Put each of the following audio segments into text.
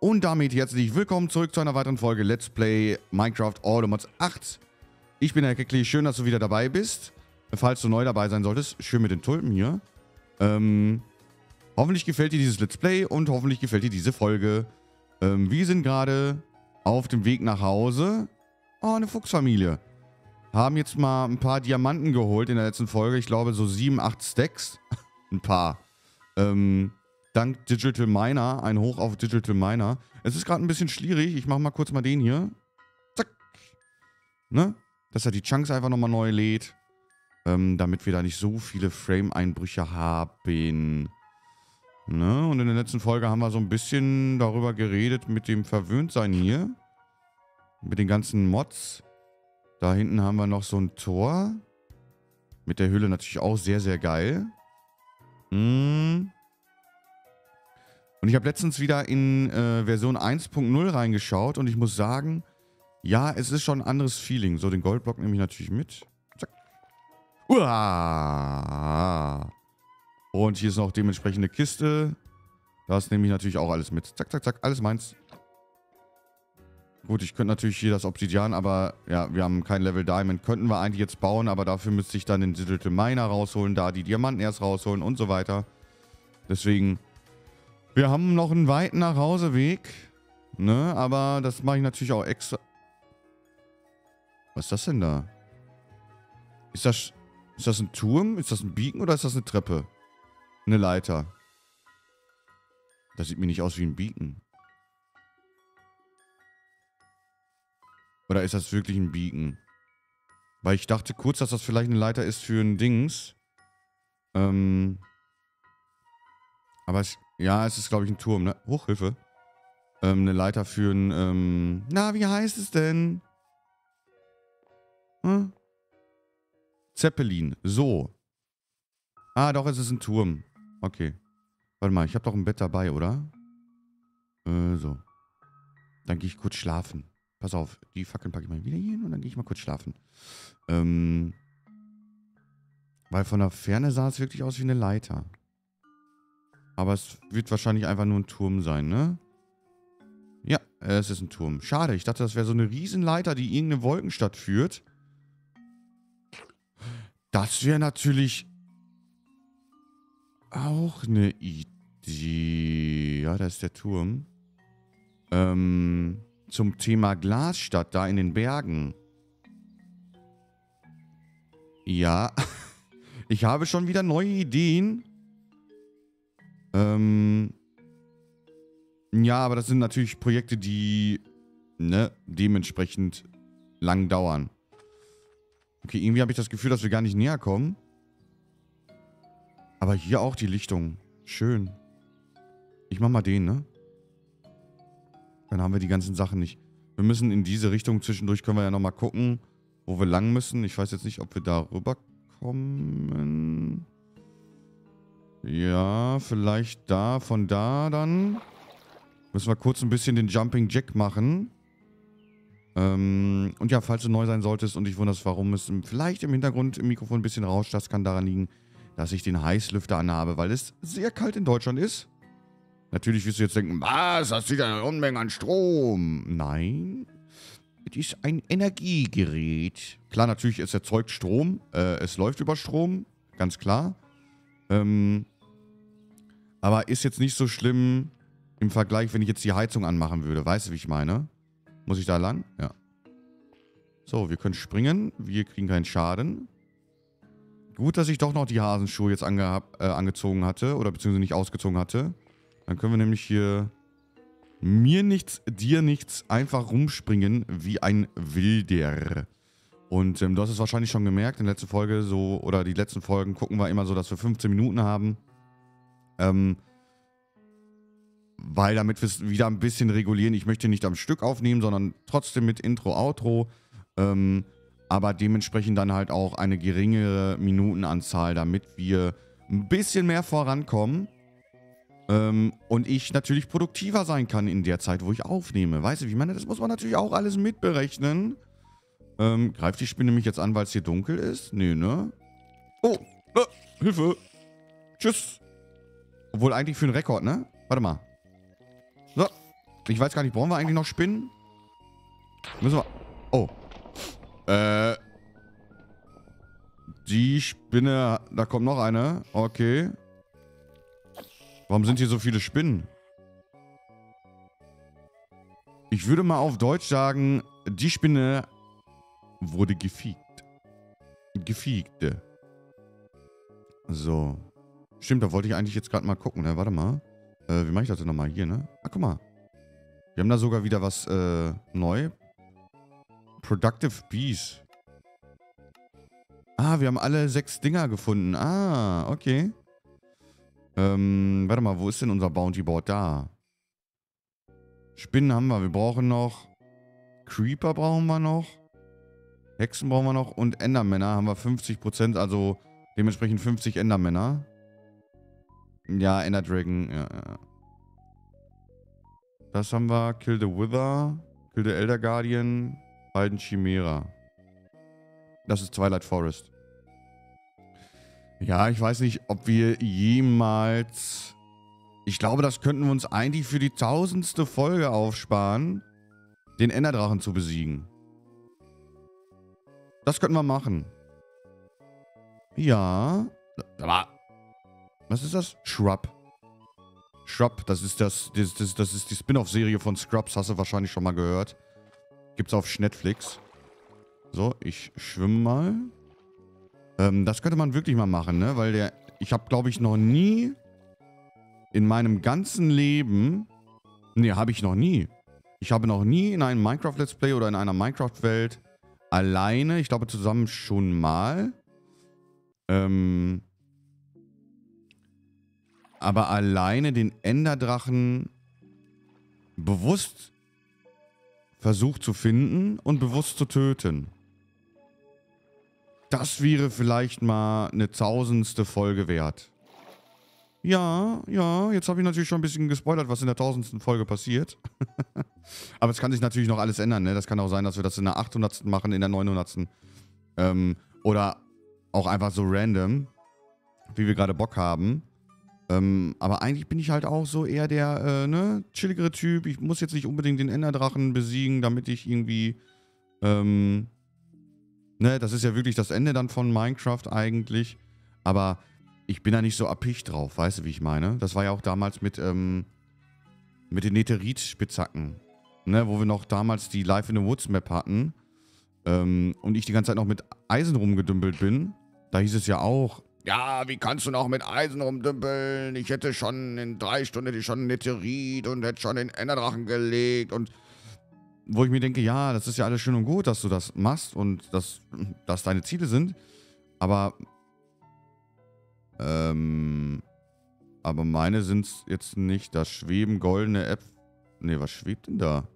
Und damit herzlich willkommen zurück zu einer weiteren Folge Let's Play Minecraft Automods 8. Ich bin der Kekli, schön, dass du wieder dabei bist. Falls du neu dabei sein solltest, schön mit den Tulpen hier. Ähm, hoffentlich gefällt dir dieses Let's Play und hoffentlich gefällt dir diese Folge. Ähm, wir sind gerade auf dem Weg nach Hause. Oh, eine Fuchsfamilie. Haben jetzt mal ein paar Diamanten geholt in der letzten Folge. Ich glaube so sieben, acht Stacks. ein paar. Ähm, dank Digital Miner. Ein Hoch auf Digital Miner. Es ist gerade ein bisschen schwierig. Ich mache mal kurz mal den hier. Zack. Ne? Dass er die Chunks einfach nochmal neu lädt. Ähm, damit wir da nicht so viele Frame-Einbrüche haben. Ne? Und in der letzten Folge haben wir so ein bisschen darüber geredet mit dem Verwöhntsein hier. Mit den ganzen Mods. Da hinten haben wir noch so ein Tor. Mit der Hülle natürlich auch sehr, sehr geil. Hm. Und ich habe letztens wieder in äh, Version 1.0 reingeschaut und ich muss sagen, ja, es ist schon ein anderes Feeling. So, den Goldblock nehme ich natürlich mit. Zack. Uah. Und hier ist noch dementsprechende Kiste. Das nehme ich natürlich auch alles mit. Zack, zack, zack, alles meins. Gut, ich könnte natürlich hier das Obsidian, aber ja, wir haben kein Level Diamond. Könnten wir eigentlich jetzt bauen, aber dafür müsste ich dann den Digital Miner rausholen, da die Diamanten erst rausholen und so weiter. Deswegen, wir haben noch einen weiten Nachhauseweg. Ne, aber das mache ich natürlich auch extra. Was ist das denn da? Ist das, ist das ein Turm? Ist das ein Beacon oder ist das eine Treppe? Eine Leiter. Das sieht mir nicht aus wie ein Beacon. Oder ist das wirklich ein Beacon? Weil ich dachte kurz, dass das vielleicht eine Leiter ist für ein Dings. Ähm. Aber es, ja, es ist, glaube ich, ein Turm, ne? Hochhilfe. Ähm, eine Leiter für ein, ähm. Na, wie heißt es denn? Hm? Zeppelin. So. Ah, doch, es ist ein Turm. Okay. Warte mal, ich habe doch ein Bett dabei, oder? Äh, so. Dann gehe ich kurz schlafen. Pass auf, die Fackeln packe ich mal wieder hier hin und dann gehe ich mal kurz schlafen. Ähm, weil von der Ferne sah es wirklich aus wie eine Leiter. Aber es wird wahrscheinlich einfach nur ein Turm sein, ne? Ja, es ist ein Turm. Schade, ich dachte, das wäre so eine Riesenleiter, die irgendeine Wolkenstadt führt. Das wäre natürlich auch eine Idee. Ja, da ist der Turm. Ähm, zum Thema Glasstadt da in den Bergen. Ja, ich habe schon wieder neue Ideen. Ähm, ja, aber das sind natürlich Projekte, die ne, dementsprechend lang dauern. Okay, irgendwie habe ich das Gefühl, dass wir gar nicht näher kommen. Aber hier auch die Lichtung. Schön. Ich mach mal den, ne? Dann haben wir die ganzen Sachen nicht. Wir müssen in diese Richtung. Zwischendurch können wir ja nochmal gucken, wo wir lang müssen. Ich weiß jetzt nicht, ob wir da rüberkommen. Ja, vielleicht da, von da dann. Müssen wir kurz ein bisschen den Jumping Jack machen. Ähm, und ja, falls du neu sein solltest und dich wunderst, warum es vielleicht im Hintergrund im Mikrofon ein bisschen rauscht, das kann daran liegen, dass ich den Heißlüfter anhabe, weil es sehr kalt in Deutschland ist. Natürlich wirst du jetzt denken, was, das sieht eine Unmenge an Strom. Nein, es ist ein Energiegerät. Klar, natürlich, es erzeugt Strom. Äh, es läuft über Strom, ganz klar. Ähm, aber ist jetzt nicht so schlimm im Vergleich, wenn ich jetzt die Heizung anmachen würde. Weißt du, wie ich meine? Muss ich da lang? Ja. So, wir können springen. Wir kriegen keinen Schaden. Gut, dass ich doch noch die Hasenschuhe jetzt äh, angezogen hatte. Oder beziehungsweise nicht ausgezogen hatte. Dann können wir nämlich hier mir nichts, dir nichts einfach rumspringen wie ein Wilder. Und ähm, du hast es wahrscheinlich schon gemerkt, in der letzten Folge so, oder die letzten Folgen gucken wir immer so, dass wir 15 Minuten haben. Ähm, weil damit wir es wieder ein bisschen regulieren. Ich möchte nicht am Stück aufnehmen, sondern trotzdem mit Intro, Outro. Ähm, aber dementsprechend dann halt auch eine geringere Minutenanzahl, damit wir ein bisschen mehr vorankommen. Ähm, und ich natürlich produktiver sein kann in der Zeit, wo ich aufnehme. Weißt du, wie ich meine? Das muss man natürlich auch alles mitberechnen. Ähm, greift die Spinne mich jetzt an, weil es hier dunkel ist? Nee, ne? Oh, äh, Hilfe. Tschüss. Obwohl eigentlich für einen Rekord, ne? Warte mal. So. Ich weiß gar nicht, brauchen wir eigentlich noch Spinnen? Müssen wir... Oh. Äh... Die Spinne... Da kommt noch eine. Okay. Warum sind hier so viele Spinnen? Ich würde mal auf Deutsch sagen, die Spinne wurde gefiegt. Gefiegte. So. Stimmt, da wollte ich eigentlich jetzt gerade mal gucken, ne? Warte mal. Äh, wie mache ich das denn nochmal hier, ne? Ah, guck mal. Wir haben da sogar wieder was, äh, neu. Productive Bees. Ah, wir haben alle sechs Dinger gefunden. Ah, okay. Ähm, warte mal, wo ist denn unser Bounty Board? Da. Spinnen haben wir. Wir brauchen noch... Creeper brauchen wir noch. Hexen brauchen wir noch. Und Endermänner haben wir 50%, also dementsprechend 50 Endermänner. Ja, Ender Dragon, ja, ja. Das haben wir. Kill the Wither. Kill the Elder Guardian. Halten Chimera. Das ist Twilight Forest. Ja, ich weiß nicht, ob wir jemals... Ich glaube, das könnten wir uns eigentlich für die tausendste Folge aufsparen, den Enderdrachen zu besiegen. Das könnten wir machen. Ja. Aber... Was ist das? Shrub. Shrub, das ist das, das, das, das ist die Spin-off-Serie von Scrubs, hast du wahrscheinlich schon mal gehört. Gibt's auf Netflix. So, ich schwimme mal. Ähm, das könnte man wirklich mal machen, ne? Weil der, ich habe, glaube ich, noch nie in meinem ganzen Leben, ne, habe ich noch nie. Ich habe noch nie in einem Minecraft-Let's Play oder in einer Minecraft-Welt alleine, ich glaube zusammen schon mal, ähm, aber alleine den Enderdrachen bewusst versucht zu finden und bewusst zu töten. Das wäre vielleicht mal eine tausendste Folge wert. Ja, ja, jetzt habe ich natürlich schon ein bisschen gespoilert, was in der tausendsten Folge passiert. Aber es kann sich natürlich noch alles ändern, ne? Das kann auch sein, dass wir das in der 800. machen, in der 900. Ähm, oder auch einfach so random, wie wir gerade Bock haben. Ähm, aber eigentlich bin ich halt auch so eher der, äh, ne, chilligere Typ. Ich muss jetzt nicht unbedingt den Enderdrachen besiegen, damit ich irgendwie, ähm, ne, das ist ja wirklich das Ende dann von Minecraft eigentlich. Aber ich bin da nicht so erpicht drauf, weißt du, wie ich meine? Das war ja auch damals mit, ähm, mit den Netherit-Spitzhacken, ne, wo wir noch damals die Life in the Woods Map hatten. Ähm, und ich die ganze Zeit noch mit Eisen rumgedümpelt bin. Da hieß es ja auch, ja, wie kannst du noch mit Eisen rumdümpeln? Ich hätte schon in drei Stunden schon Netherit und hätte schon den Enderdrachen gelegt und wo ich mir denke, ja, das ist ja alles schön und gut, dass du das machst und dass das deine Ziele sind, aber ähm, aber meine sind jetzt nicht. Da schweben goldene Äpfel. Ne, was schwebt denn da?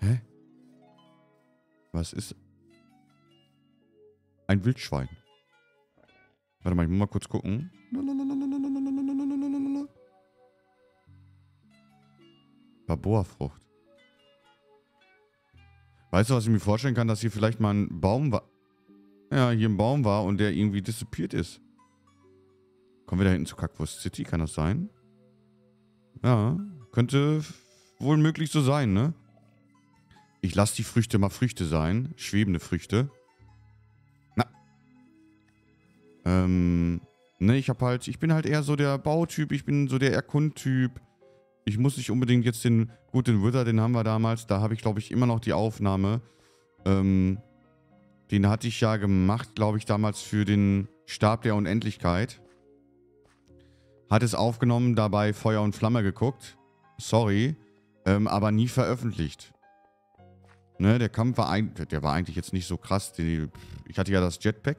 Hä? Was ist... Ein Wildschwein. Warte mal, ich muss mal kurz gucken. Barboa-Frucht. Weißt du, was ich mir vorstellen kann, dass hier vielleicht mal ein Baum war? Ja, hier ein Baum war und der irgendwie dissipiert ist. Kommen wir da hinten zu Kackwurst City? Kann das sein? Ja, könnte wohl möglich so sein, ne? Ich lasse die Früchte mal Früchte sein. Schwebende Früchte. Ähm, ne, ich hab halt, ich bin halt eher so der Bautyp, ich bin so der Erkundtyp. Ich muss nicht unbedingt jetzt den, gut, den Wither, den haben wir damals, da habe ich, glaube ich, immer noch die Aufnahme. Ähm, den hatte ich ja gemacht, glaube ich, damals für den Stab der Unendlichkeit. Hat es aufgenommen, dabei Feuer und Flamme geguckt. Sorry, ähm, aber nie veröffentlicht. Ne, der Kampf war, ein, der war eigentlich jetzt nicht so krass. Die, ich hatte ja das Jetpack.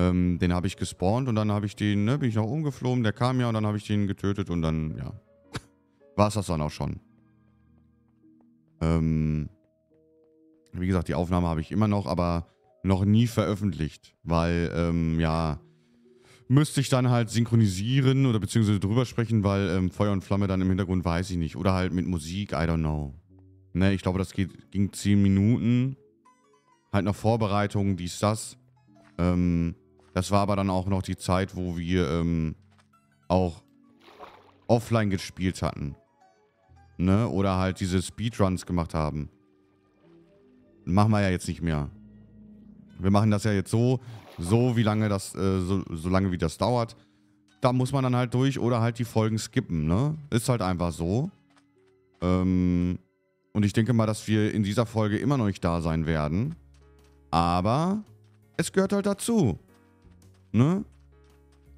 Ähm, den habe ich gespawnt und dann habe ich den, ne, bin ich noch umgeflogen, der kam ja und dann habe ich den getötet und dann, ja. War es das dann auch schon. Ähm, wie gesagt, die Aufnahme habe ich immer noch, aber noch nie veröffentlicht, weil, ähm, ja, müsste ich dann halt synchronisieren oder beziehungsweise drüber sprechen, weil ähm, Feuer und Flamme dann im Hintergrund weiß ich nicht. Oder halt mit Musik, I don't know. Ne, ich glaube, das geht, ging 10 Minuten. Halt noch Vorbereitungen, dies, das. Ähm, das war aber dann auch noch die Zeit, wo wir ähm, auch offline gespielt hatten. Ne? Oder halt diese Speedruns gemacht haben. Machen wir ja jetzt nicht mehr. Wir machen das ja jetzt so, so wie lange das, äh, so, so lange wie das dauert. Da muss man dann halt durch oder halt die Folgen skippen, ne? Ist halt einfach so. Ähm, und ich denke mal, dass wir in dieser Folge immer noch nicht da sein werden. Aber es gehört halt dazu. Ne?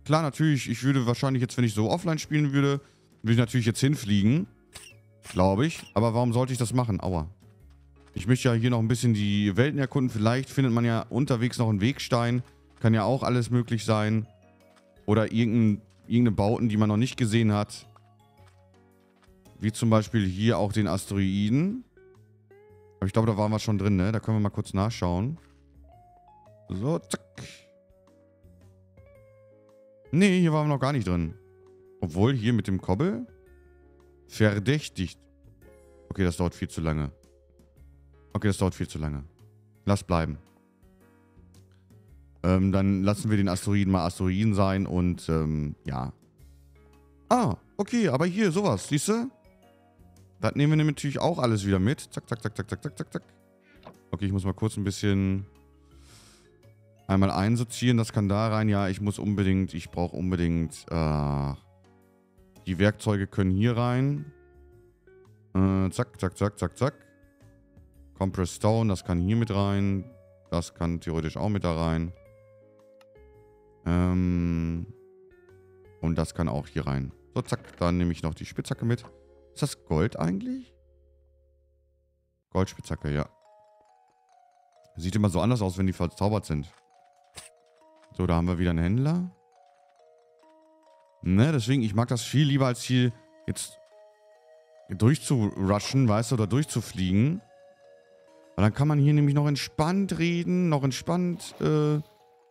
Klar, natürlich, ich würde wahrscheinlich jetzt, wenn ich so offline spielen würde, würde ich natürlich jetzt hinfliegen. Glaube ich. Aber warum sollte ich das machen? Aua. Ich möchte ja hier noch ein bisschen die Welten erkunden. Vielleicht findet man ja unterwegs noch einen Wegstein. Kann ja auch alles möglich sein. Oder irgendein, irgendeine Bauten, die man noch nicht gesehen hat. Wie zum Beispiel hier auch den Asteroiden. Aber ich glaube, da waren wir schon drin, ne? Da können wir mal kurz nachschauen. So, zack. Nee, hier waren wir noch gar nicht drin. Obwohl, hier mit dem Kobbel. Verdächtigt. Okay, das dauert viel zu lange. Okay, das dauert viel zu lange. Lass bleiben. Ähm, dann lassen wir den Asteroiden mal Asteroiden sein und, ähm, ja. Ah, okay, aber hier, sowas, siehst du? Das nehmen wir natürlich auch alles wieder mit. Zack, zack, zack, zack, zack, zack, zack, zack. Okay, ich muss mal kurz ein bisschen einmal einsortieren. Das kann da rein. Ja, ich muss unbedingt, ich brauche unbedingt, äh, die Werkzeuge können hier rein. Äh, zack, zack, zack, zack, zack. Compressed Stone, das kann hier mit rein. Das kann theoretisch auch mit da rein. Ähm, und das kann auch hier rein. So, zack, dann nehme ich noch die Spitzhacke mit. Ist das Gold eigentlich? Goldspitzhacke, ja. Sieht immer so anders aus, wenn die verzaubert sind. So, da haben wir wieder einen Händler. Ne, deswegen, ich mag das viel lieber, als hier jetzt durchzurushen, weißt du, oder durchzufliegen. Weil dann kann man hier nämlich noch entspannt reden, noch entspannt äh,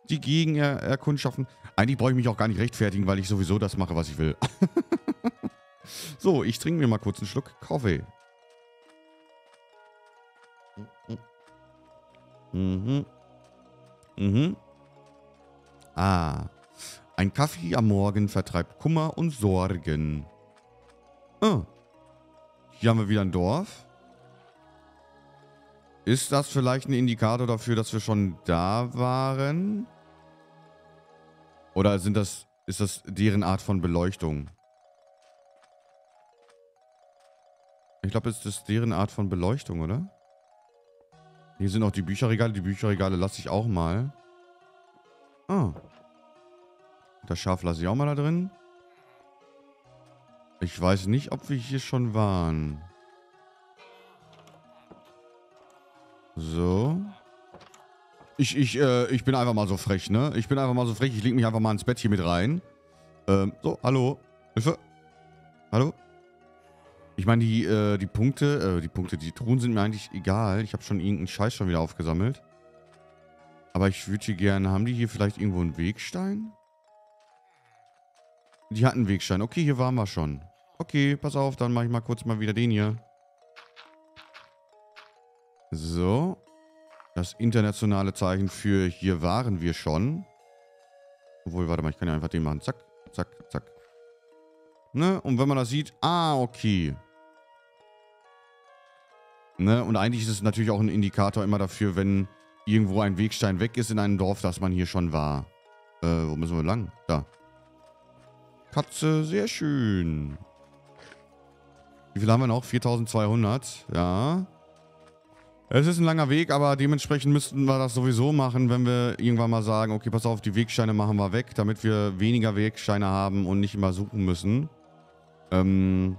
die Gegend er erkundschaften. Eigentlich brauche ich mich auch gar nicht rechtfertigen, weil ich sowieso das mache, was ich will. so, ich trinke mir mal kurz einen Schluck Kaffee. Mhm. Mhm. Ah. Ein Kaffee am Morgen vertreibt Kummer und Sorgen. Ah. Hier haben wir wieder ein Dorf. Ist das vielleicht ein Indikator dafür, dass wir schon da waren? Oder sind das, ist das deren Art von Beleuchtung? Ich glaube, es ist deren Art von Beleuchtung, oder? Hier sind auch die Bücherregale. Die Bücherregale lasse ich auch mal. Ah. Das Schaf lasse ich auch mal da drin. Ich weiß nicht, ob wir hier schon waren. So. Ich, ich, äh, ich bin einfach mal so frech, ne? Ich bin einfach mal so frech. Ich leg mich einfach mal ins Bett hier mit rein. Ähm, so, hallo. Hilfe. Hallo? Ich meine, die, äh, die Punkte, äh, die Punkte, die Truhen sind mir eigentlich egal. Ich habe schon irgendeinen Scheiß schon wieder aufgesammelt. Aber ich würde hier gerne... Haben die hier vielleicht irgendwo einen Wegstein? Die hatten einen Wegstein. Okay, hier waren wir schon. Okay, pass auf, dann mache ich mal kurz mal wieder den hier. So. Das internationale Zeichen für hier waren wir schon. Obwohl, warte mal, ich kann ja einfach den machen. Zack, zack, zack. Ne? Und wenn man das sieht, ah, okay. Ne? Und eigentlich ist es natürlich auch ein Indikator immer dafür, wenn irgendwo ein Wegstein weg ist in einem Dorf, dass man hier schon war. Äh, wo müssen wir lang? Da. Katze, sehr schön. Wie viel haben wir noch? 4200. Ja. Es ist ein langer Weg, aber dementsprechend müssten wir das sowieso machen, wenn wir irgendwann mal sagen, okay, pass auf, die Wegsteine machen wir weg, damit wir weniger Wegsteine haben und nicht immer suchen müssen. Ähm,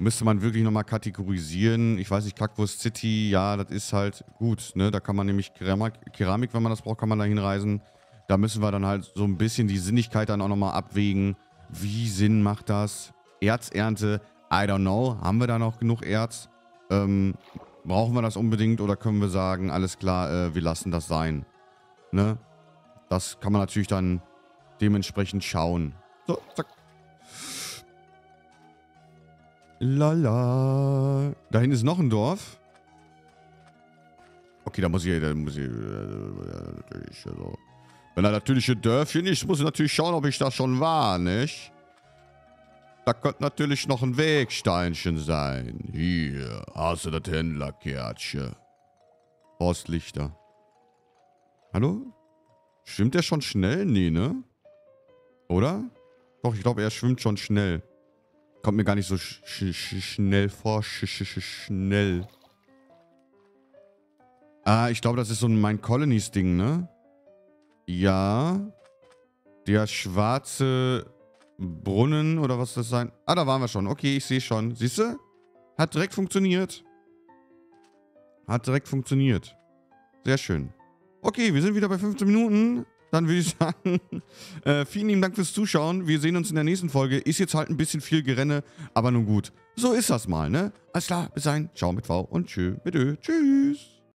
müsste man wirklich nochmal kategorisieren. Ich weiß nicht, Kackwurst City, ja, das ist halt gut, ne? Da kann man nämlich Keramik, wenn man das braucht, kann man da hinreisen. Da müssen wir dann halt so ein bisschen die Sinnigkeit dann auch nochmal abwägen. Wie Sinn macht das? Erzernte, I don't know. Haben wir da noch genug Erz? Ähm, Brauchen wir das unbedingt oder können wir sagen, alles klar, äh, wir lassen das sein? Ne? Das kann man natürlich dann dementsprechend schauen. So, zack. Lala. Da hinten ist noch ein Dorf. Okay, da muss ich, da muss ich, natürlich, also, wenn da natürliche Dörfchen ist, muss ich natürlich schauen, ob ich da schon war, nicht? Da könnte natürlich noch ein Wegsteinchen sein. Hier, hast du das Händlerkärtchen. Postlichter. Hallo? Schwimmt der schon schnell? Nee, ne? Oder? Doch, ich glaube, er schwimmt schon schnell. Kommt mir gar nicht so sch sch schnell vor. Sch schnell. Ah, ich glaube, das ist so ein Mein Colonies-Ding, ne? Ja. Der schwarze Brunnen oder was das sein? Ah, da waren wir schon. Okay, ich sehe schon. Siehst du? Hat direkt funktioniert. Hat direkt funktioniert. Sehr schön. Okay, wir sind wieder bei 15 Minuten. Dann würde ich sagen, äh, vielen lieben Dank fürs Zuschauen. Wir sehen uns in der nächsten Folge. Ist jetzt halt ein bisschen viel Gerenne, aber nun gut. So ist das mal, ne? Alles klar, bis dahin. Ciao mit V und tschö mit Ö. Tschüss.